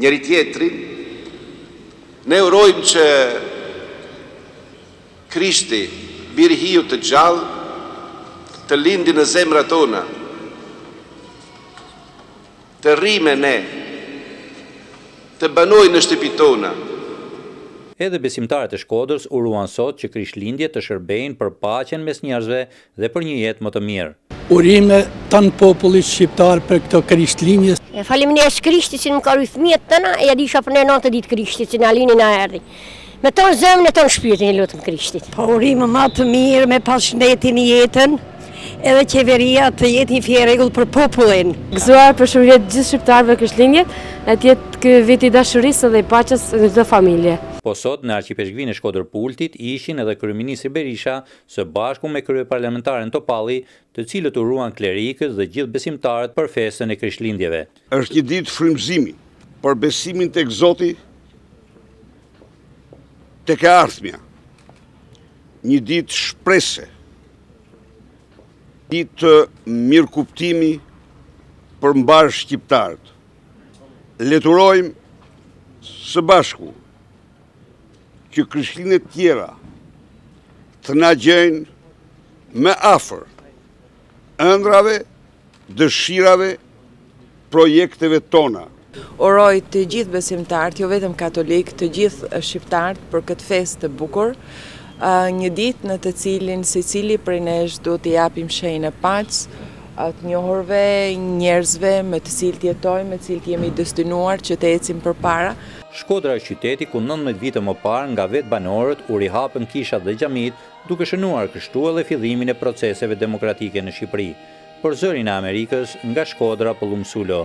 njëri-tjetrin, ne urojmë që Krishti, Biri i Hiut të Gjallë, të lindë në zemrat tona, të rrijë me ne, të banojë në shtëpitë tona. Edhe besimtarët e Shkodrës uruan sot që Krishtlindjet të shërbejnë për paqen mes njerëzve dhe për një jetë më të mirë. Urime tan popullit shqiptar per këto Krishtlindje. Faleminderës Krishtit që na ka rujt fëmijët tanë e ja dishim për nder natë e ditë Krishtit që na lindi na erdhi me tan zemrën e tan shpirtin i lutem Krishtit. Po urime ma të mirë me pas shëndetin jetën edhe qeveria të jetë një fije rregull për popullin. Gëzuar për shumë vjet gjithë shqiptarëve Krishtlindjet, e të jetë ky viti i dashurisë dhe i paqes në gjithë familje. Po sot në Arqipeshkvinë e Shkodër Pultit ishin edhe kryeministri Berisha së bashku me kryeparlamentaren Topalli, të cilët uruan klerikët dhe gjithë besimtarët për festën e Krishtlindjeve. Është një ditë frymëzimi për besimin tek Zoti tek e ardhmja. Një ditë shprese, ditë mirëkuptimi për mbarë shqiptarët. Le të urojmë së bashku. që Krishtlindjet e tjera të na gjejnë më afër ëndrave, dëshirave, projekteve tona. Uroj të gjithë besimtarët, jo vetëm katolikë, të gjithë shqiptarët për këtë festë të bukur, një ditë në të cilën secili prej nesh duhet të japim shenjën e paqes, të njohurve, njerëzve me të cilët jetojmë, me të cilët jemi destinuar që të ecim përpara. Shkodra është qyteti ku nëntëmbëdhjetë vite më parë nga vetë banorët u rihapën kishat dhe xhamitë, duke shënuar kështu edhe fillimin e proceseve demokratike në Shqipëri. Për Zërin e Amerikës, nga Shkodra, Pëllumb Sulo.